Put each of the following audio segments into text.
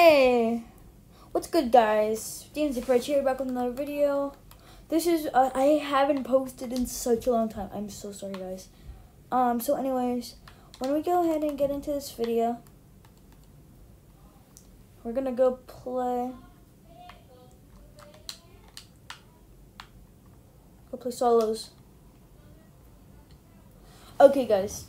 Hey, what's good, guys? DMZ Fred here, back with another video. This is uh, I haven't posted in such a long time. I'm so sorry, guys. Um, so anyways, when we go ahead and get into this video, we're gonna go play. Go play solos. Okay, guys.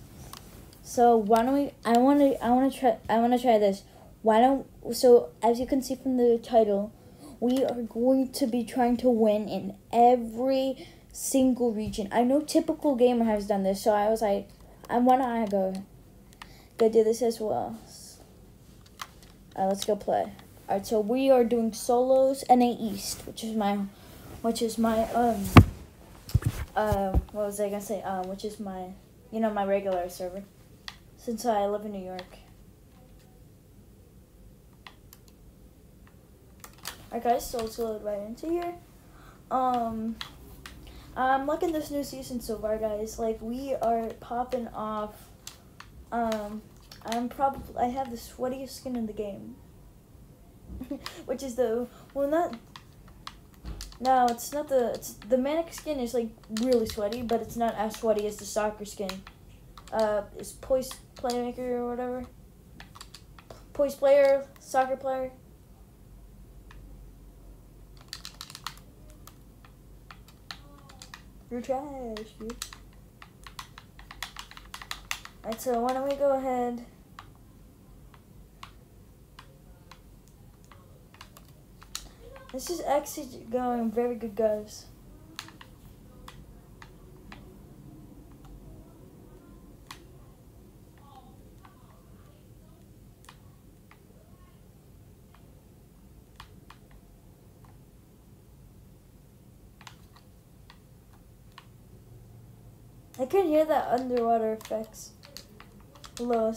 So why don't we? I want to. I want to try. I want to try this. Why don't? So as you can see from the title, we are going to be trying to win in every single region. I know typical gamer has done this, so I was like, I want to go, go do this as well. Uh, let's go play. All right, so we are doing solos NA East, which is my, which is my um, uh, what was I gonna say? Um, which is my, you know, my regular server, since I live in New York. Alright guys, so let's load right into here. Um, I'm liking this new season so far, guys. Like, we are popping off. Um, I'm probably, I have the sweatiest skin in the game. Which is the, well not, no, it's not the, it's, the Manic skin is like really sweaty, but it's not as sweaty as the soccer skin. Uh, it's Poise Playmaker or whatever. Poise player, soccer player. You're trash, dude. Alright, so why don't we go ahead. This is actually going very good, guys. I can hear that underwater effects below.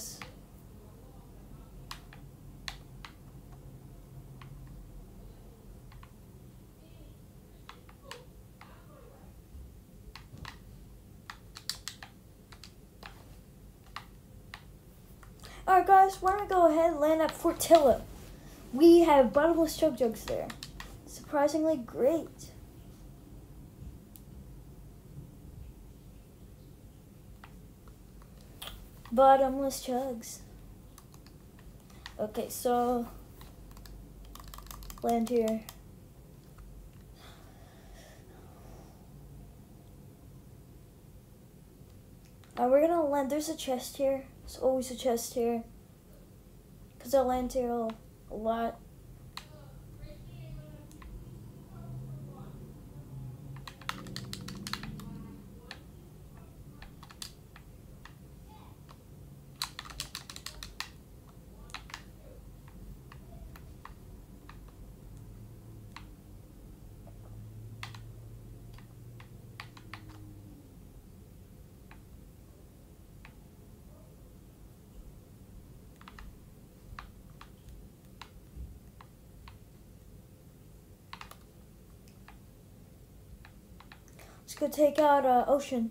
Alright guys, why don't we go ahead and land at Fortilla? We have bottomless chug jugs there. Surprisingly great. Bottomless chugs. Okay, so land here. Uh, we're gonna land. There's a chest here. There's always a chest here. Cause I land here a lot. Let's take out uh, Ocean.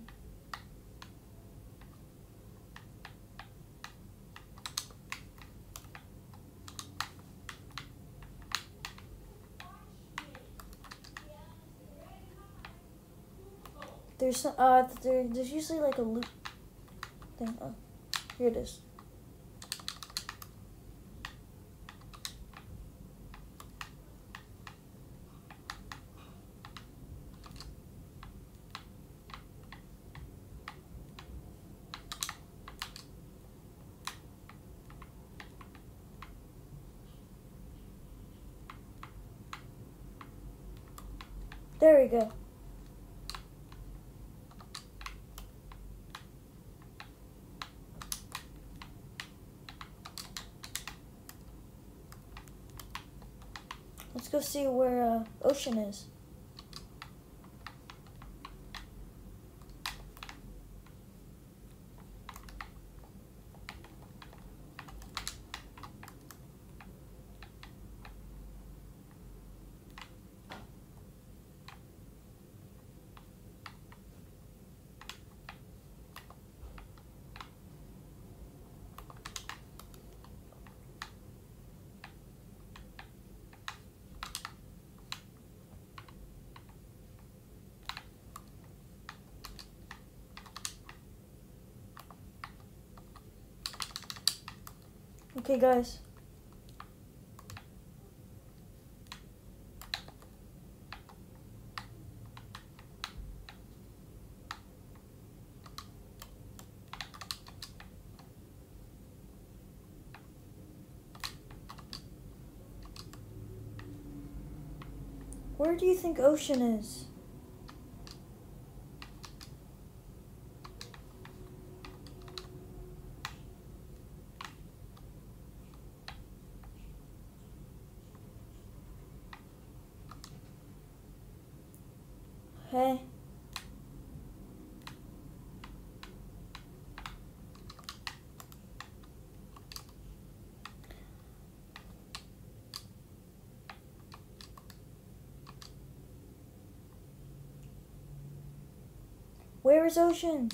There's uh there, there's usually like a loop thing. Oh, here it is. There we go. Let's go see where uh, Ocean is. Okay, guys. Where do you think ocean is? Hey. Where is Ocean?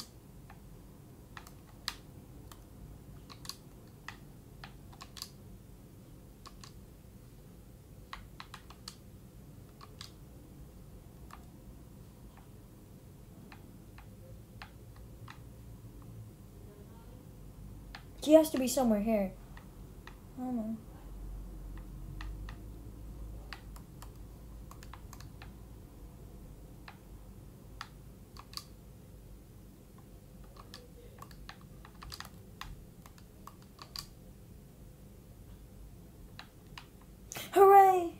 He has to be somewhere here. I don't know. Hooray!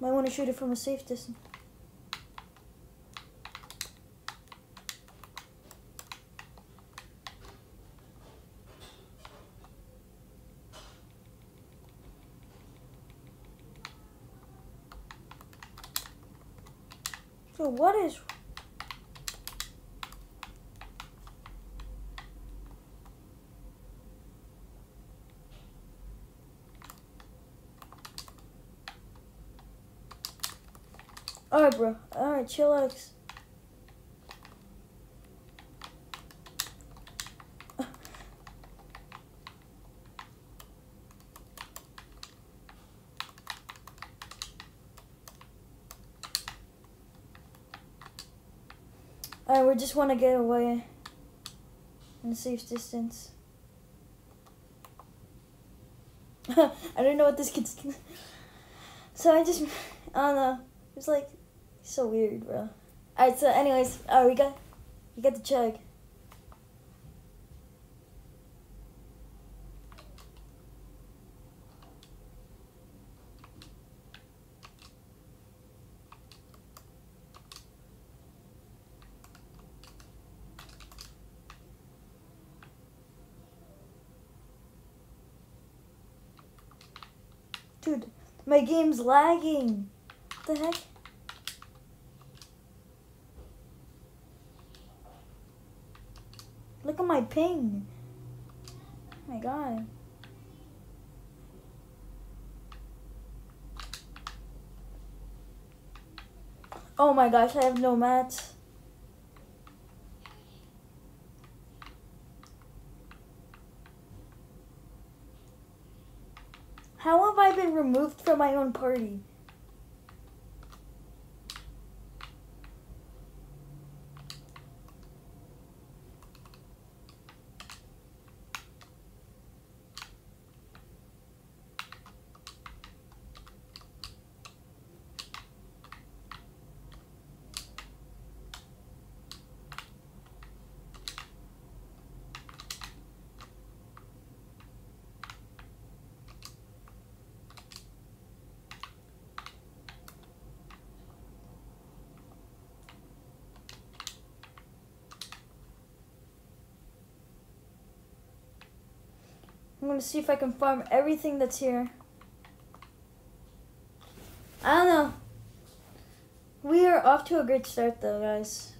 Might want to shoot it from a safe distance. So what is Alright, Chillax. Alright, we just want to get away in a safe distance. I don't know what this kid's. so I just, I don't know. It's like so weird, bro. Alright, so anyways, uh, we got, we got the chug. Dude, my game's lagging. What the heck? Look at my ping. Oh my god. Oh my gosh, I have no mats. How have I been removed from my own party? I'm gonna see if I can farm everything that's here. I don't know. We are off to a great start though, guys.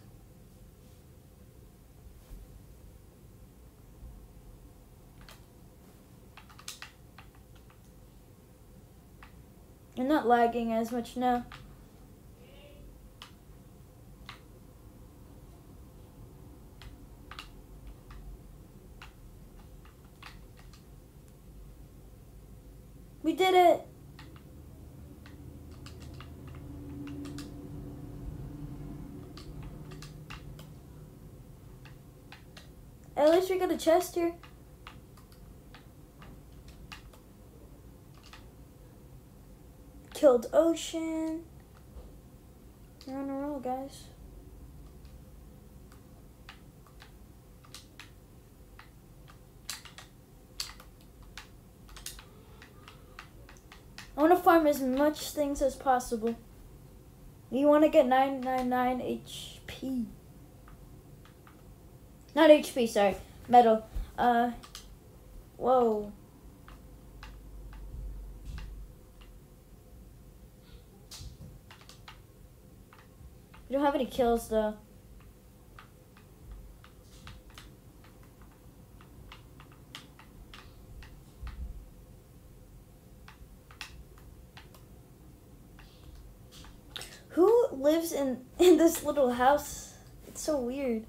I'm not lagging as much now. We did it! At least we got a chest here. Killed Ocean. We're on a roll, guys. Want to farm as much things as possible. You want to get 999 HP. Not HP, sorry. Metal. Uh, whoa. We don't have any kills, though. Who lives in in this little house? It's so weird.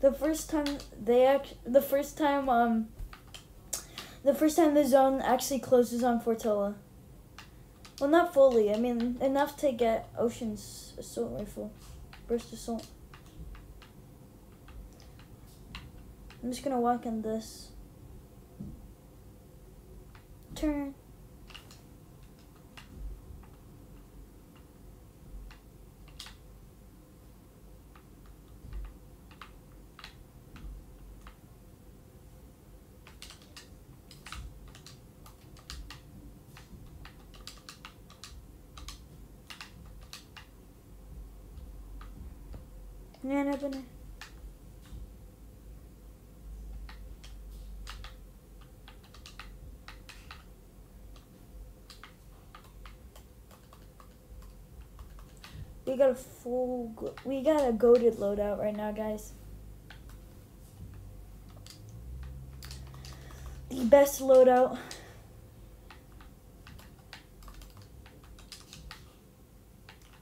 The first time they act, the first time um, the first time the zone actually closes on Fortilla. Well, not fully. I mean, enough to get Ocean's assault rifle, burst assault. I'm just gonna walk in this. Turn. Banana, banana. Got a full, we got a goaded loadout right now, guys. The best loadout.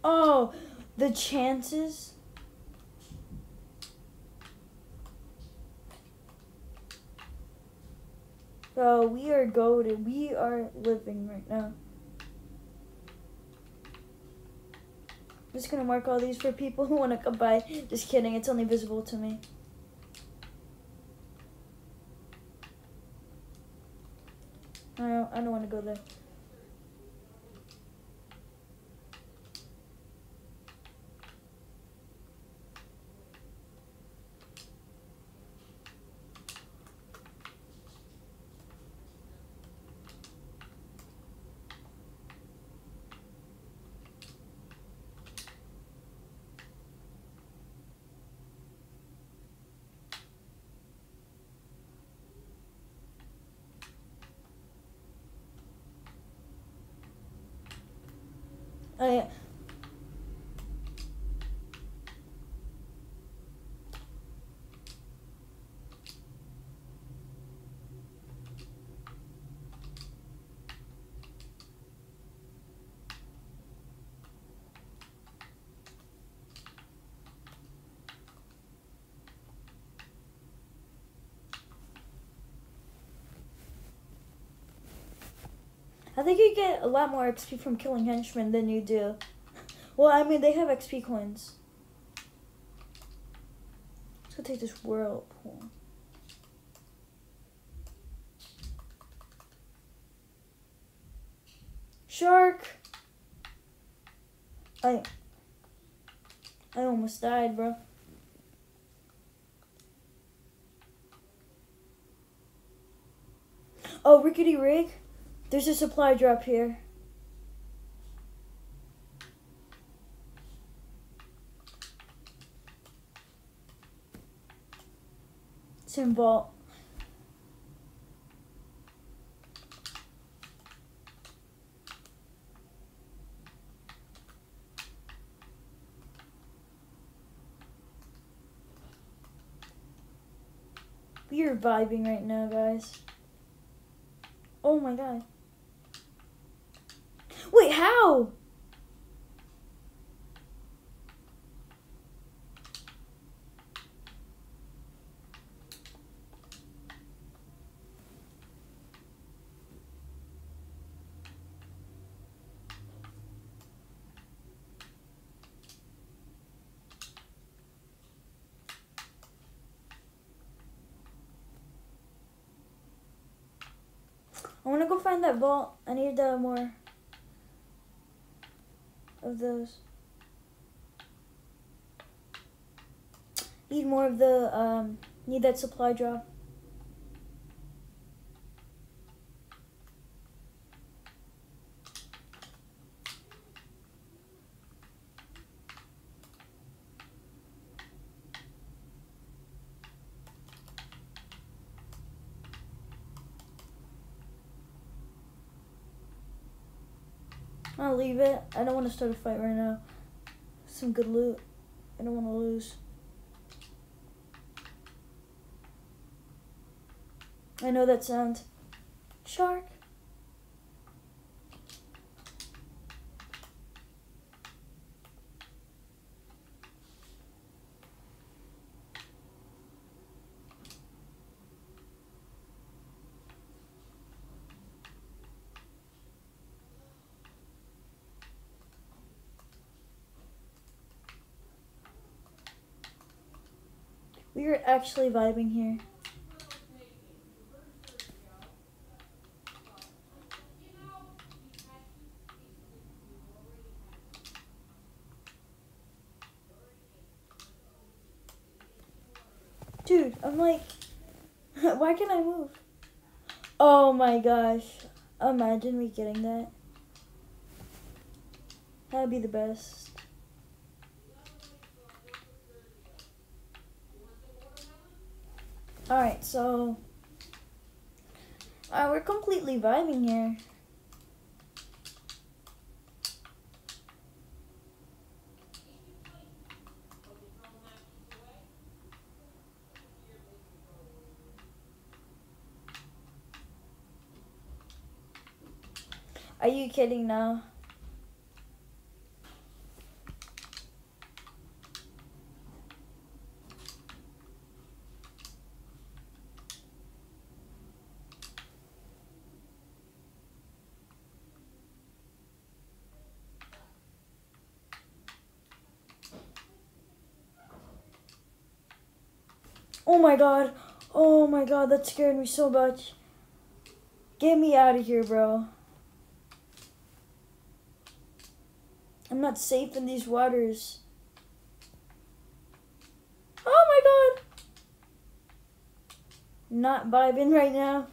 Oh, the chances. Bro, we are goaded. We are living right now. I'm just gonna mark all these for people who wanna come by. Just kidding, it's only visible to me. I don't, I don't wanna go there. Oh I think you get a lot more XP from killing henchmen than you do. Well, I mean, they have XP coins. Let's go take this whirlpool. Shark! I... I almost died, bro. Oh, rickety rig? There's a supply drop here. Vault. We are vibing right now, guys. Oh my god. Wait, how? I want to go find that vault. I need the more of those. Need more of the, um, need that supply drop. I'll leave it. I don't want to start a fight right now. Some good loot. I don't want to lose. I know that sound. Shark. We are actually vibing here. Dude, I'm like, why can't I move? Oh my gosh. Imagine me getting that. That'd be the best. Alright, so. Uh, we're completely vibing here. Are you kidding now? Oh my god. Oh my god, that scared me so much. Get me out of here, bro. I'm not safe in these waters. Oh my god. Not vibing right now.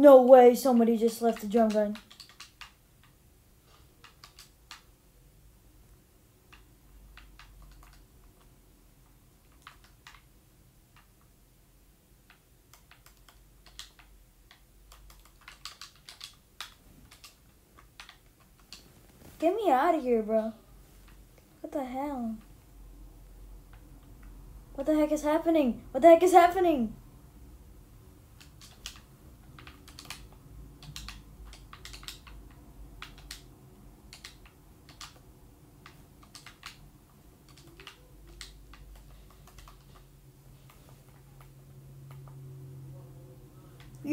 No way somebody just left the drum gun. Get me out of here, bro. What the hell? What the heck is happening? What the heck is happening?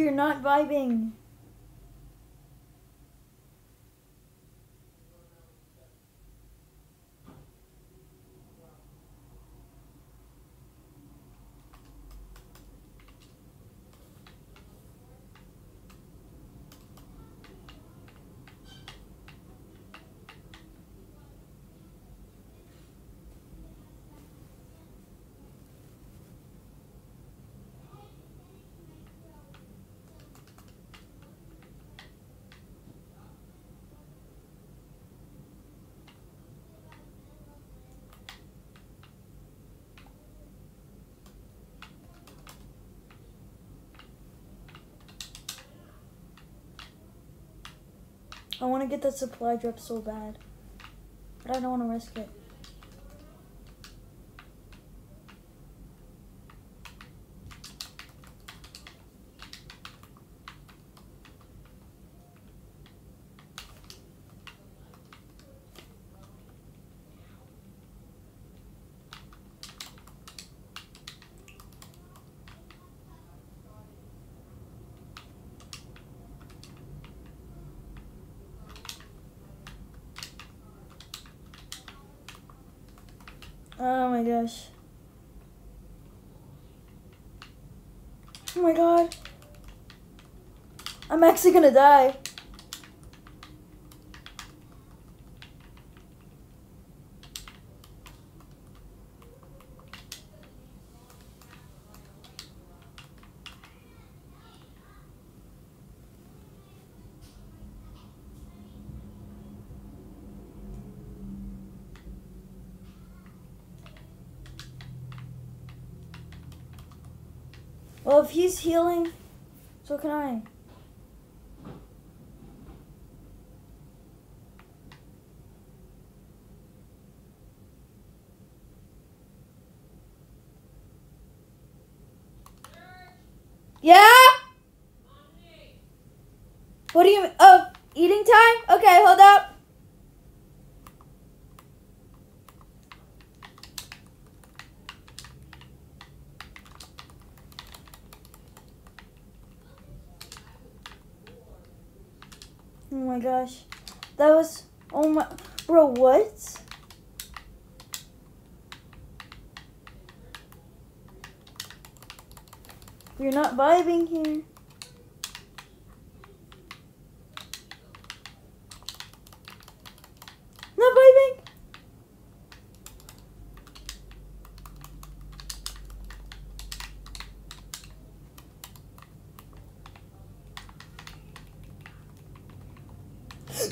You're not vibing. I want to get that supply drop so bad. But I don't want to risk it. Oh my god. I'm actually gonna die. Well, if he's healing, so can I. Yeah? What do you? Oh, eating time? Okay, hold up. Oh my gosh. That was, oh my, bro, what? You're not vibing here. Not vibing?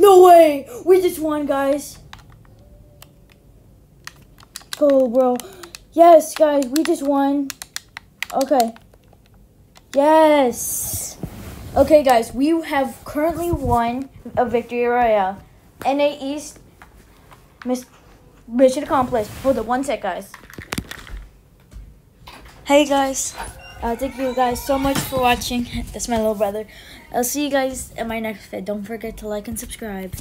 No way! We just won, guys. Go, bro. Yes, guys, we just won. Okay. Yes. Okay, guys, we have currently won a victory royale. NA East miss, mission accomplished. Hold up, one sec, guys. Hey, guys. Uh, thank you guys so much for watching. That's my little brother. I'll see you guys in my next vid. Don't forget to like and subscribe.